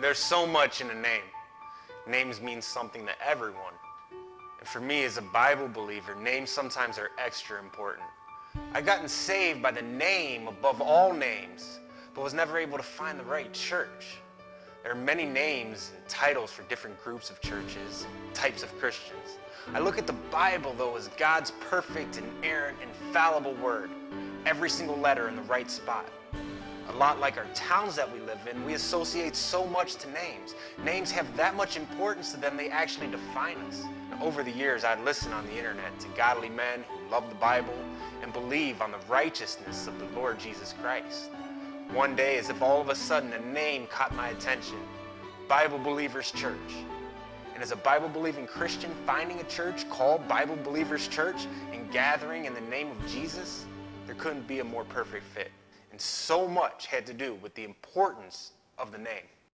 There's so much in a name. Names mean something to everyone. And for me, as a Bible believer, names sometimes are extra important. I've gotten saved by the name above all names, but was never able to find the right church. There are many names and titles for different groups of churches, types of Christians. I look at the Bible, though, as God's perfect, inerrant, infallible word, every single letter in the right spot. A lot like our towns that we live in, we associate so much to names. Names have that much importance to them, they actually define us. Over the years, I'd listen on the internet to godly men who love the Bible and believe on the righteousness of the Lord Jesus Christ. One day, as if all of a sudden a name caught my attention Bible Believers Church. And as a Bible believing Christian, finding a church called Bible Believers Church and gathering in the name of Jesus, there couldn't be a more perfect fit. And so much had to do with the importance of the name.